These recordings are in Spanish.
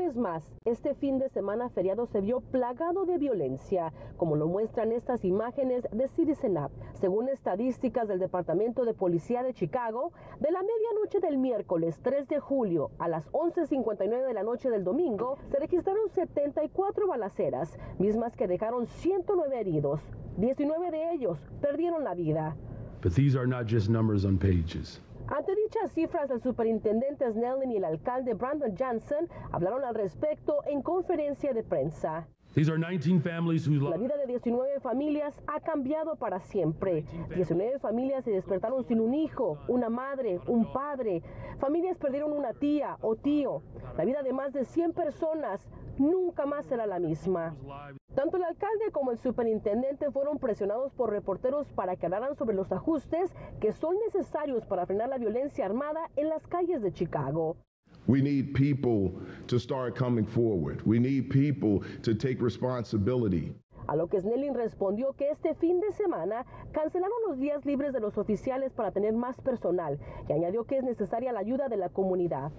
vez más, este fin de semana feriado se vio plagado de violencia, como lo muestran estas imágenes de Citizen App. Según estadísticas del Departamento de Policía de Chicago, de la medianoche del miércoles 3 de julio a las 11.59 de la noche del domingo, se registraron 74 balaceras, mismas que dejaron 109 heridos. 19 de ellos perdieron la vida. But these are not just numbers on pages. Ante dichas cifras, el superintendente Snellen y el alcalde Brandon Johnson hablaron al respecto en conferencia de prensa. These are 19 families whose La vida de 19 familias ha cambiado para siempre. 19 familias se despertaron sin un hijo, una madre, un padre. Familias perdieron una tía o tío. La vida de más de 100 personas nunca más será la misma. Tanto el alcalde como el superintendente fueron presionados por reporteros para que hablaran sobre los ajustes que son necesarios para frenar la violencia armada en las calles de Chicago. We need people to start coming forward. We need people to take responsibility. A lo que Snelling respondió que este fin de semana cancelaron los días libres de los oficiales para tener más personal y añadió que es necesaria la ayuda de la comunidad.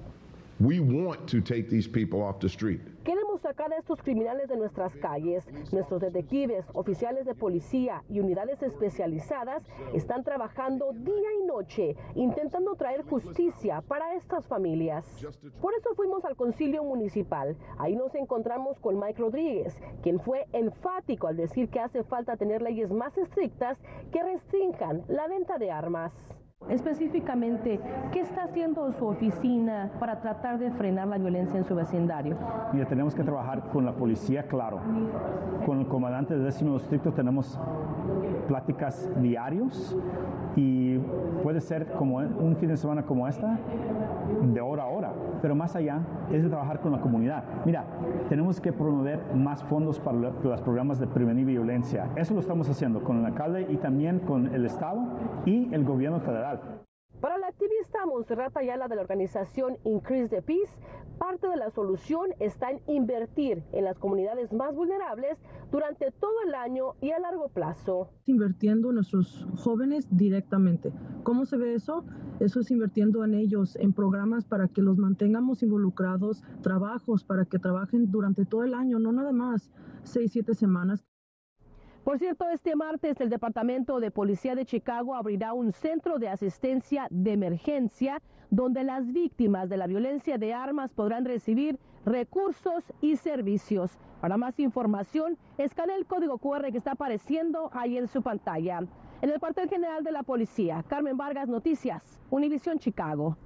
We want to take these people off the street. Queremos sacar a estos criminales de nuestras calles. Nuestros detectives, oficiales de policía y unidades especializadas están trabajando día y noche intentando traer justicia para estas familias. Por eso fuimos al concilio municipal. Ahí nos encontramos con Mike Rodríguez, quien fue enfático al decir que hace falta tener leyes más estrictas que restrinjan la venta de armas. Específicamente, ¿qué está haciendo su oficina para tratar de frenar la violencia en su vecindario? Mira, tenemos que trabajar con la policía, claro. Con el comandante del décimo distrito tenemos pláticas diarios y puede ser como un fin de semana como esta, de hora a hora. Pero más allá es de trabajar con la comunidad. Mira, tenemos que promover más fondos para lo- los programas de prevenir violencia. Eso lo estamos haciendo con el alcalde y también con el Estado y el gobierno federal. Para la activista Monserrat Ayala de la organización Increase the Peace, parte de la solución está en invertir en las comunidades más vulnerables durante todo el año y a largo plazo. invirtiendo en nuestros jóvenes directamente. ¿Cómo se ve eso? Eso es invirtiendo en ellos, en programas para que los mantengamos involucrados, trabajos para que trabajen durante todo el año, no nada más seis, siete semanas. Por cierto, este martes el Departamento de Policía de Chicago abrirá un centro de asistencia de emergencia donde las víctimas de la violencia de armas podrán recibir recursos y servicios. Para más información, escanea el código QR que está apareciendo ahí en su pantalla. En el cuartel general de la policía, Carmen Vargas Noticias, Univisión Chicago.